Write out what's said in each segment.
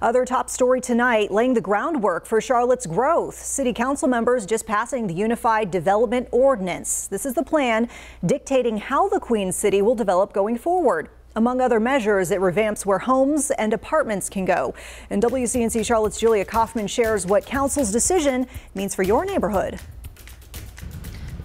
Other top story tonight, laying the groundwork for Charlotte's growth. City council members just passing the Unified Development Ordinance. This is the plan dictating how the Queen City will develop going forward. Among other measures, it revamps where homes and apartments can go. And WCNC Charlotte's Julia Kaufman shares what council's decision means for your neighborhood.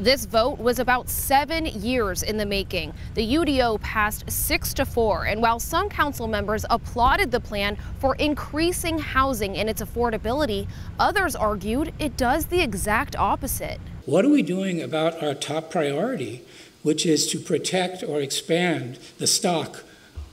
This vote was about seven years in the making. The UDO passed six to four, and while some council members applauded the plan for increasing housing and its affordability, others argued it does the exact opposite. What are we doing about our top priority, which is to protect or expand the stock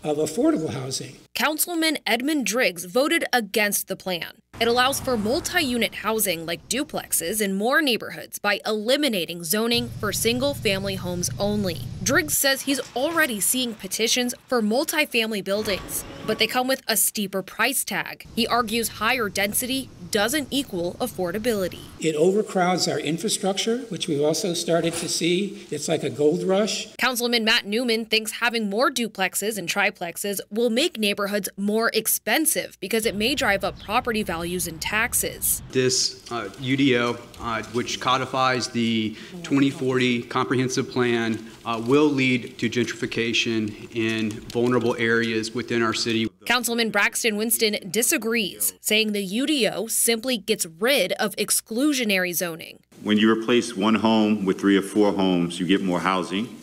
of affordable housing? Councilman Edmund Driggs voted against the plan. It allows for multi unit housing like duplexes in more neighborhoods by eliminating zoning for single family homes only. Driggs says he's already seeing petitions for multi-family buildings, but they come with a steeper price tag. He argues higher density doesn't equal affordability. It overcrowds our infrastructure, which we've also started to see. It's like a gold rush. Councilman Matt Newton thinks having more duplexes and triplexes will make neighborhoods more expensive because it may drive up property values and taxes. This uh, UDO, uh, which codifies the 2040 comprehensive plan, uh, will lead to gentrification in vulnerable areas within our city. Councilman Braxton Winston disagrees, saying the UDO simply gets rid of exclusionary zoning. When you replace one home with three or four homes, you get more housing.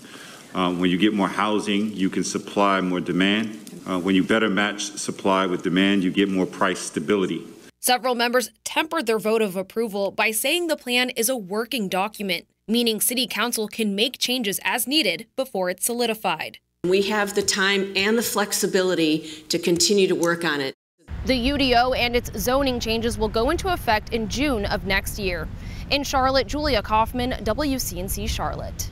Um, when you get more housing, you can supply more demand. Uh, when you better match supply with demand, you get more price stability. Several members tempered their vote of approval by saying the plan is a working document, meaning City Council can make changes as needed before it's solidified. We have the time and the flexibility to continue to work on it. The UDO and its zoning changes will go into effect in June of next year. In Charlotte, Julia Kaufman, WCNC Charlotte.